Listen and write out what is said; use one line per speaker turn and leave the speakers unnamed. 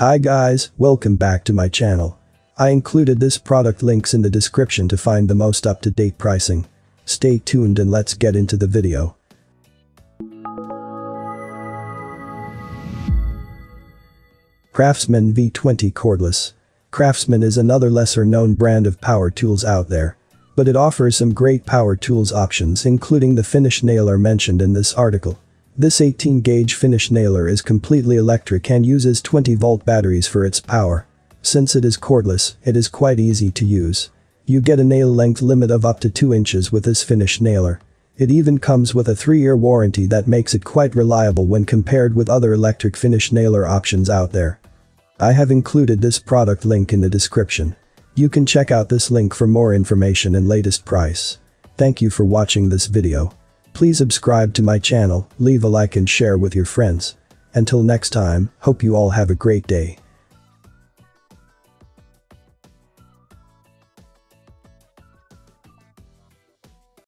Hi guys, welcome back to my channel. I included this product links in the description to find the most up-to-date pricing. Stay tuned and let's get into the video. Craftsman V20 Cordless. Craftsman is another lesser known brand of power tools out there. But it offers some great power tools options including the finish nailer mentioned in this article. This 18 gauge finish nailer is completely electric and uses 20 volt batteries for its power. Since it is cordless, it is quite easy to use. You get a nail length limit of up to 2 inches with this finish nailer. It even comes with a 3-year warranty that makes it quite reliable when compared with other electric finish nailer options out there. I have included this product link in the description. You can check out this link for more information and latest price. Thank you for watching this video. Please subscribe to my channel, leave a like and share with your friends. Until next time, hope you all have a great day.